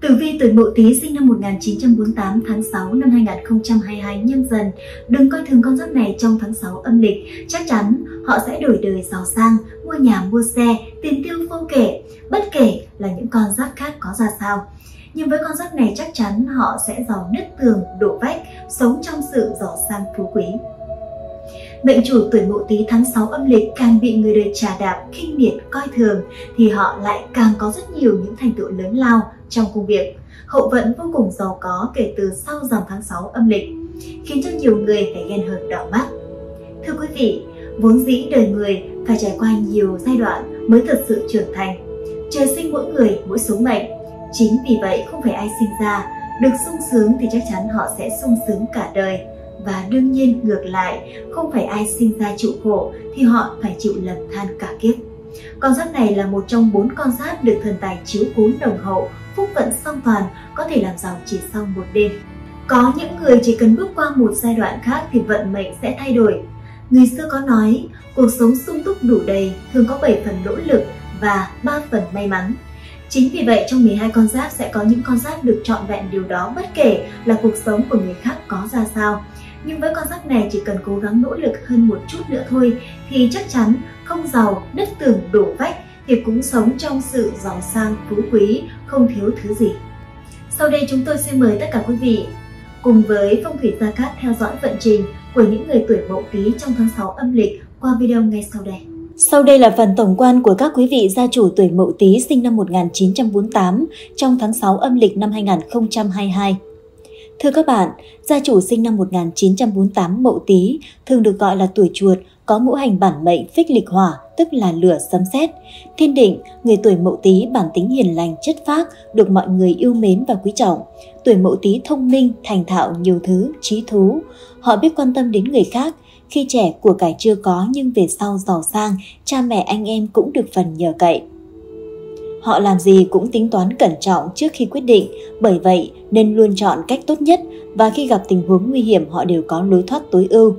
Tử vi tuổi Mậu Tý sinh năm 1948 tháng 6 năm 2022 nhâm dần. Đừng coi thường con giáp này trong tháng 6 âm lịch, chắc chắn họ sẽ đổi đời giàu sang, mua nhà mua xe, tiền tiêu vô kể, bất kể là những con giáp khác có ra sao. Nhưng với con giáp này chắc chắn họ sẽ giàu nứt tường, đổ vách, sống trong sự giàu sang phú quý. Mệnh chủ tuổi Mậu Tý tháng 6 âm lịch càng bị người đời trà đạp, khinh miệt, coi thường thì họ lại càng có rất nhiều những thành tựu lớn lao trong công việc. Hậu vận vô cùng giàu có kể từ sau rằm tháng 6 âm lịch, khiến cho nhiều người phải ghen hờn đỏ mắt. Thưa quý vị, vốn dĩ đời người phải trải qua nhiều giai đoạn mới thật sự trưởng thành. Trời sinh mỗi người, mỗi số mệnh. Chính vì vậy không phải ai sinh ra được sung sướng thì chắc chắn họ sẽ sung sướng cả đời và đương nhiên ngược lại, không phải ai sinh ra chịu khổ thì họ phải chịu lầm than cả kiếp. Con giáp này là một trong bốn con giáp được thần tài chiếu cố nồng hậu, phúc vận song toàn, có thể làm giàu chỉ sau một đêm. Có những người chỉ cần bước qua một giai đoạn khác thì vận mệnh sẽ thay đổi. Người xưa có nói, cuộc sống sung túc đủ đầy thường có 7 phần nỗ lực và 3 phần may mắn. Chính vì vậy trong 12 con giáp sẽ có những con giáp được trọn vẹn điều đó bất kể là cuộc sống của người khác có ra sao nhưng với con giáp này chỉ cần cố gắng nỗ lực hơn một chút nữa thôi thì chắc chắn không giàu, đất tường đổ vách thì cũng sống trong sự giàu sang phú quý, không thiếu thứ gì. Sau đây chúng tôi xin mời tất cả quý vị cùng với Phong thủy Gia Cát theo dõi vận trình của những người tuổi Mậu Tý trong tháng 6 âm lịch qua video ngay sau đây. Sau đây là phần tổng quan của các quý vị gia chủ tuổi Mậu Tý sinh năm 1948 trong tháng 6 âm lịch năm 2022. Thưa các bạn, gia chủ sinh năm 1948 Mậu Tý, thường được gọi là tuổi chuột, có ngũ hành bản mệnh phích lịch hỏa, tức là lửa sấm sét. Thiên định, người tuổi Mậu Tý bản tính hiền lành, chất phác, được mọi người yêu mến và quý trọng. Tuổi Mậu Tý thông minh, thành thạo nhiều thứ, trí thú. Họ biết quan tâm đến người khác, khi trẻ của cải chưa có nhưng về sau giàu sang, cha mẹ anh em cũng được phần nhờ cậy. Họ làm gì cũng tính toán cẩn trọng trước khi quyết định, bởi vậy nên luôn chọn cách tốt nhất và khi gặp tình huống nguy hiểm họ đều có lối thoát tối ưu.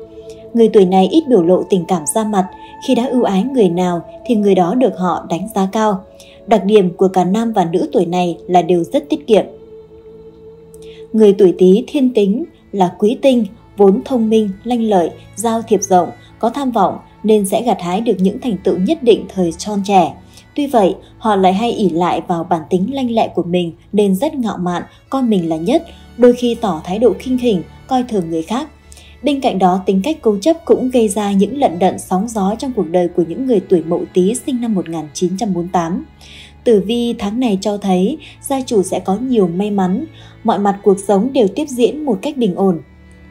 Người tuổi này ít biểu lộ tình cảm ra mặt, khi đã ưu ái người nào thì người đó được họ đánh giá cao. Đặc điểm của cả nam và nữ tuổi này là đều rất tiết kiệm. Người tuổi Tý thiên tính là quý tinh, vốn thông minh, lanh lợi, giao thiệp rộng, có tham vọng nên sẽ gặt hái được những thành tựu nhất định thời tròn trẻ. Tuy vậy, họ lại hay ỉ lại vào bản tính lanh lẹ của mình nên rất ngạo mạn, coi mình là nhất, đôi khi tỏ thái độ khinh khỉnh, coi thường người khác. Bên cạnh đó, tính cách cố chấp cũng gây ra những lận đận sóng gió trong cuộc đời của những người tuổi mậu Tý sinh năm 1948. Tử vi tháng này cho thấy gia chủ sẽ có nhiều may mắn, mọi mặt cuộc sống đều tiếp diễn một cách bình ổn.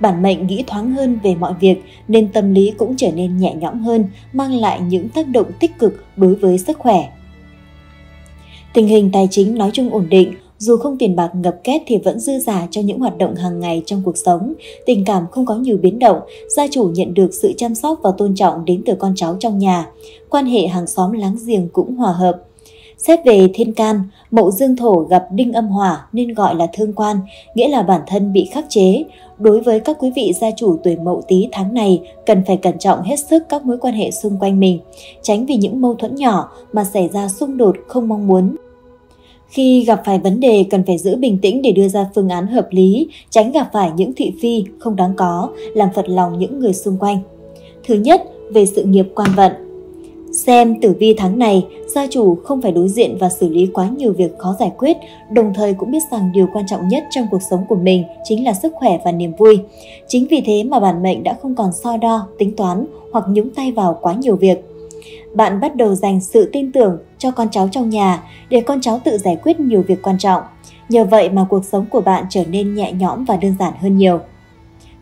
Bản mệnh nghĩ thoáng hơn về mọi việc nên tâm lý cũng trở nên nhẹ nhõm hơn, mang lại những tác động tích cực đối với sức khỏe. Tình hình tài chính nói chung ổn định, dù không tiền bạc ngập kết thì vẫn dư giả cho những hoạt động hàng ngày trong cuộc sống, tình cảm không có nhiều biến động, gia chủ nhận được sự chăm sóc và tôn trọng đến từ con cháu trong nhà, quan hệ hàng xóm láng giềng cũng hòa hợp. Xét về thiên can, mậu dương thổ gặp đinh âm hỏa nên gọi là thương quan, nghĩa là bản thân bị khắc chế. Đối với các quý vị gia chủ tuổi mậu tý tháng này, cần phải cẩn trọng hết sức các mối quan hệ xung quanh mình, tránh vì những mâu thuẫn nhỏ mà xảy ra xung đột không mong muốn. Khi gặp phải vấn đề cần phải giữ bình tĩnh để đưa ra phương án hợp lý, tránh gặp phải những thị phi không đáng có, làm phật lòng những người xung quanh. Thứ nhất, về sự nghiệp quan vận. Xem tử vi tháng này, gia chủ không phải đối diện và xử lý quá nhiều việc khó giải quyết, đồng thời cũng biết rằng điều quan trọng nhất trong cuộc sống của mình chính là sức khỏe và niềm vui. Chính vì thế mà bản mệnh đã không còn so đo, tính toán hoặc nhúng tay vào quá nhiều việc. Bạn bắt đầu dành sự tin tưởng cho con cháu trong nhà để con cháu tự giải quyết nhiều việc quan trọng. Nhờ vậy mà cuộc sống của bạn trở nên nhẹ nhõm và đơn giản hơn nhiều.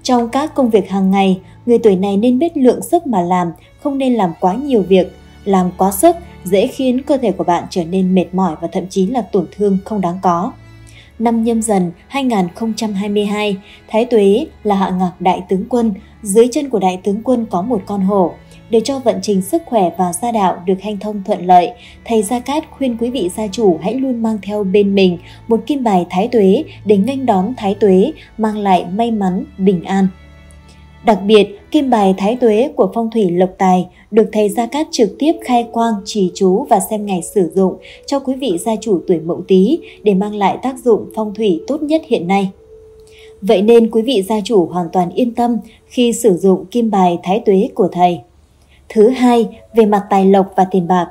Trong các công việc hàng ngày, người tuổi này nên biết lượng sức mà làm, không nên làm quá nhiều việc. Làm quá sức dễ khiến cơ thể của bạn trở nên mệt mỏi và thậm chí là tổn thương không đáng có. Năm nhâm dần 2022, Thái Tuế là hạ ngạc đại tướng quân, dưới chân của đại tướng quân có một con hổ. Để cho vận trình sức khỏe và gia đạo được hanh thông thuận lợi, thầy Gia Cát khuyên quý vị gia chủ hãy luôn mang theo bên mình một kim bài thái tuế để nghênh đón thái tuế, mang lại may mắn, bình an. Đặc biệt, kim bài thái tuế của phong thủy lộc tài được thầy Gia Cát trực tiếp khai quang, trì chú và xem ngày sử dụng cho quý vị gia chủ tuổi mậu tý để mang lại tác dụng phong thủy tốt nhất hiện nay. Vậy nên quý vị gia chủ hoàn toàn yên tâm khi sử dụng kim bài thái tuế của thầy. Thứ hai, về mặt tài lộc và tiền bạc.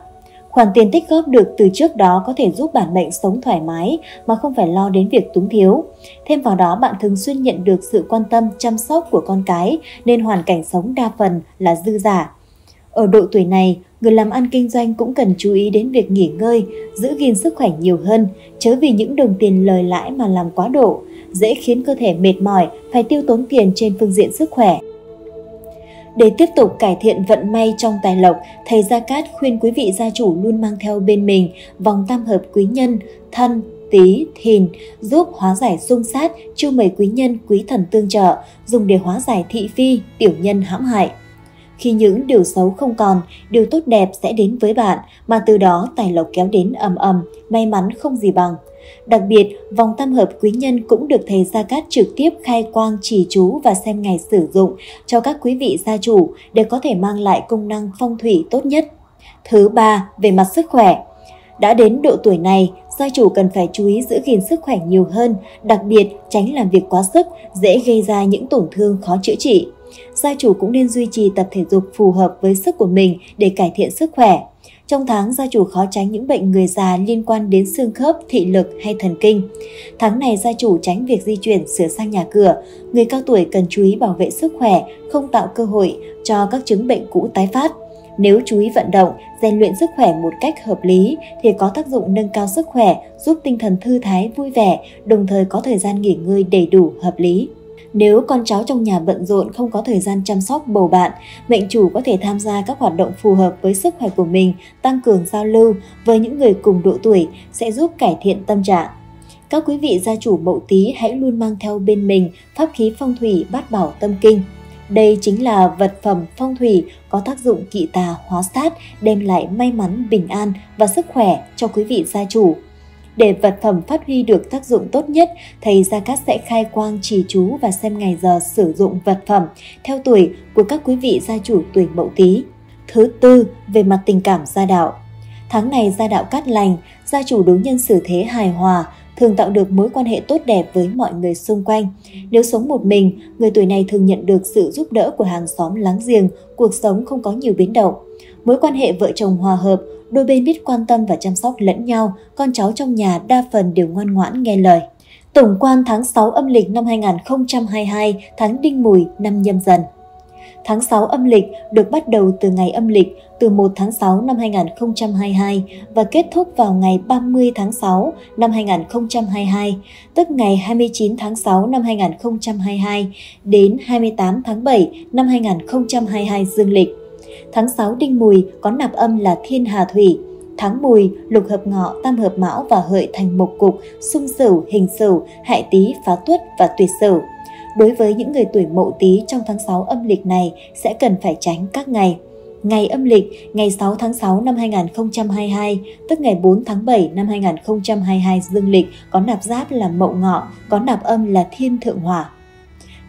Khoản tiền tích góp được từ trước đó có thể giúp bản mệnh sống thoải mái mà không phải lo đến việc túng thiếu. Thêm vào đó, bạn thường xuyên nhận được sự quan tâm, chăm sóc của con cái nên hoàn cảnh sống đa phần là dư giả. Ở độ tuổi này, người làm ăn kinh doanh cũng cần chú ý đến việc nghỉ ngơi, giữ gìn sức khỏe nhiều hơn, chớ vì những đồng tiền lời lãi mà làm quá độ, dễ khiến cơ thể mệt mỏi, phải tiêu tốn tiền trên phương diện sức khỏe. Để tiếp tục cải thiện vận may trong tài lộc, thầy Gia Cát khuyên quý vị gia chủ luôn mang theo bên mình vòng tam hợp quý nhân, thân, tí, thìn, giúp hóa giải xung sát, chiêu mời quý nhân, quý thần tương trợ, dùng để hóa giải thị phi, tiểu nhân hãm hại. Khi những điều xấu không còn, điều tốt đẹp sẽ đến với bạn, mà từ đó tài lộc kéo đến ầm ầm, may mắn không gì bằng. Đặc biệt, vòng tam hợp quý nhân cũng được thầy Gia Cát trực tiếp khai quang chỉ chú và xem ngày sử dụng cho các quý vị gia chủ để có thể mang lại công năng phong thủy tốt nhất. Thứ ba, về mặt sức khỏe. Đã đến độ tuổi này, gia chủ cần phải chú ý giữ gìn sức khỏe nhiều hơn, đặc biệt tránh làm việc quá sức, dễ gây ra những tổn thương khó chữa trị. Gia chủ cũng nên duy trì tập thể dục phù hợp với sức của mình để cải thiện sức khỏe. Trong tháng, gia chủ khó tránh những bệnh người già liên quan đến xương khớp, thị lực hay thần kinh. Tháng này, gia chủ tránh việc di chuyển, sửa sang nhà cửa. Người cao tuổi cần chú ý bảo vệ sức khỏe, không tạo cơ hội cho các chứng bệnh cũ tái phát. Nếu chú ý vận động, rèn luyện sức khỏe một cách hợp lý thì có tác dụng nâng cao sức khỏe, giúp tinh thần thư thái, vui vẻ, đồng thời có thời gian nghỉ ngơi đầy đủ, hợp lý. Nếu con cháu trong nhà bận rộn không có thời gian chăm sóc bầu bạn, mệnh chủ có thể tham gia các hoạt động phù hợp với sức khỏe của mình, tăng cường giao lưu với những người cùng độ tuổi sẽ giúp cải thiện tâm trạng. Các quý vị gia chủ mậu tí hãy luôn mang theo bên mình pháp khí phong thủy bát bảo tâm kinh. Đây chính là vật phẩm phong thủy có tác dụng kỵ tà hóa sát, đem lại may mắn, bình an và sức khỏe cho quý vị gia chủ. Để vật phẩm phát huy được tác dụng tốt nhất, thầy Gia Cát sẽ khai quang trì chú và xem ngày giờ sử dụng vật phẩm theo tuổi của các quý vị gia chủ tuổi mậu tý. Thứ tư, về mặt tình cảm gia đạo. Tháng này gia đạo cát lành, gia chủ đối nhân xử thế hài hòa, thường tạo được mối quan hệ tốt đẹp với mọi người xung quanh. Nếu sống một mình, người tuổi này thường nhận được sự giúp đỡ của hàng xóm láng giềng, cuộc sống không có nhiều biến động. Mối quan hệ vợ chồng hòa hợp, đôi bên biết quan tâm và chăm sóc lẫn nhau, con cháu trong nhà đa phần đều ngoan ngoãn nghe lời. Tổng quan tháng 6 âm lịch năm 2022, tháng Đinh Mùi năm nhâm dần. Tháng 6 âm lịch được bắt đầu từ ngày âm lịch từ 1 tháng 6 năm 2022 và kết thúc vào ngày 30 tháng 6 năm 2022, tức ngày 29 tháng 6 năm 2022 đến 28 tháng 7 năm 2022 dương lịch. Tháng 6 đinh mùi có nạp âm là thiên hà thủy, tháng mùi lục hợp ngọ tam hợp mão và hợi thành mộc cục xung sửu hình sửu hại tý phá tuất và tuyệt sửu. Đối với những người tuổi mậu tý trong tháng 6 âm lịch này sẽ cần phải tránh các ngày. Ngày âm lịch, ngày 6 tháng 6 năm 2022, tức ngày 4 tháng 7 năm 2022 dương lịch có nạp giáp là mậu ngọ, có nạp âm là thiên thượng hỏa.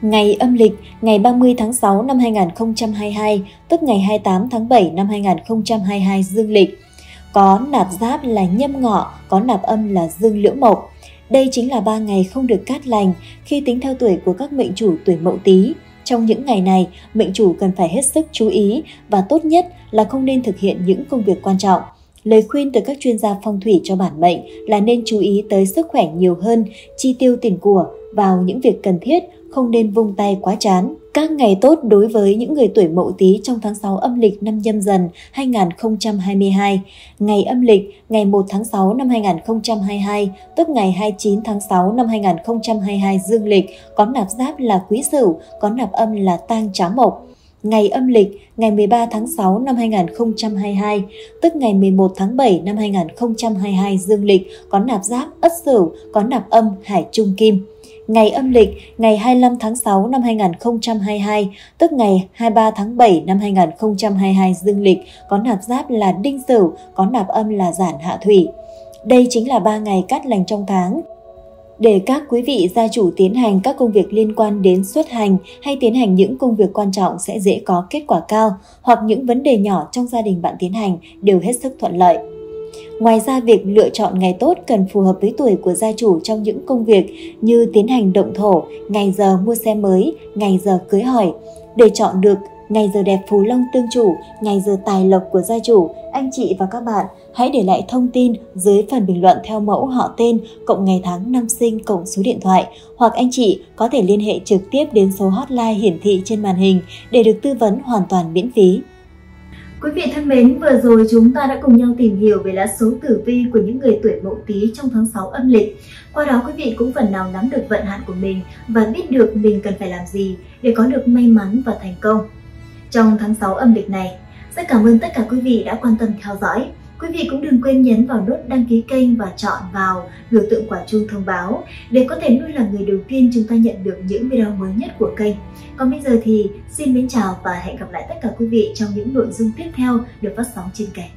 Ngày âm lịch, ngày 30 tháng 6 năm 2022, tức ngày 28 tháng 7 năm 2022 dương lịch, có nạp giáp là nhâm ngọ, có nạp âm là dương liễu mộc. Đây chính là ba ngày không được cát lành khi tính theo tuổi của các mệnh chủ tuổi mậu tý. Trong những ngày này, mệnh chủ cần phải hết sức chú ý và tốt nhất là không nên thực hiện những công việc quan trọng. Lời khuyên từ các chuyên gia phong thủy cho bản mệnh là nên chú ý tới sức khỏe nhiều hơn, chi tiêu tiền của vào những việc cần thiết, không nên vung tay quá chán. Các ngày tốt đối với những người tuổi mậu tí trong tháng 6 âm lịch năm nhâm dần 2022. Ngày âm lịch ngày 1 tháng 6 năm 2022, tức ngày 29 tháng 6 năm 2022 dương lịch, có nạp giáp là quý sửu, có nạp âm là tang trá mộc. Ngày âm lịch ngày 13 tháng 6 năm 2022, tức ngày 11 tháng 7 năm 2022 dương lịch, có nạp giáp ất sửu, có nạp âm hải trung kim ngày âm lịch ngày 25 tháng 6 năm 2022, tức ngày 23 tháng 7 năm 2022 dương lịch, có nạp giáp là đinh sửu, có nạp âm là giản hạ thủy. Đây chính là ba ngày cát lành trong tháng. để các quý vị gia chủ tiến hành các công việc liên quan đến xuất hành hay tiến hành những công việc quan trọng sẽ dễ có kết quả cao hoặc những vấn đề nhỏ trong gia đình bạn tiến hành đều hết sức thuận lợi. Ngoài ra, việc lựa chọn ngày tốt cần phù hợp với tuổi của gia chủ trong những công việc như tiến hành động thổ, ngày giờ mua xe mới, ngày giờ cưới hỏi. Để chọn được ngày giờ đẹp phù long tương chủ, ngày giờ tài lộc của gia chủ, anh chị và các bạn hãy để lại thông tin dưới phần bình luận theo mẫu họ tên, cộng ngày tháng năm sinh, cộng số điện thoại, hoặc anh chị có thể liên hệ trực tiếp đến số hotline hiển thị trên màn hình để được tư vấn hoàn toàn miễn phí. Quý vị thân mến, vừa rồi chúng ta đã cùng nhau tìm hiểu về lá số tử vi của những người tuổi mậu tý trong tháng 6 âm lịch. Qua đó quý vị cũng phần nào nắm được vận hạn của mình và biết được mình cần phải làm gì để có được may mắn và thành công. Trong tháng 6 âm lịch này, rất cảm ơn tất cả quý vị đã quan tâm theo dõi. Quý vị cũng đừng quên nhấn vào nút đăng ký kênh và chọn vào biểu tượng quả chuông thông báo để có thể luôn là người đầu tiên chúng ta nhận được những video mới nhất của kênh. Còn bây giờ thì xin mến chào và hẹn gặp lại tất cả quý vị trong những nội dung tiếp theo được phát sóng trên kênh.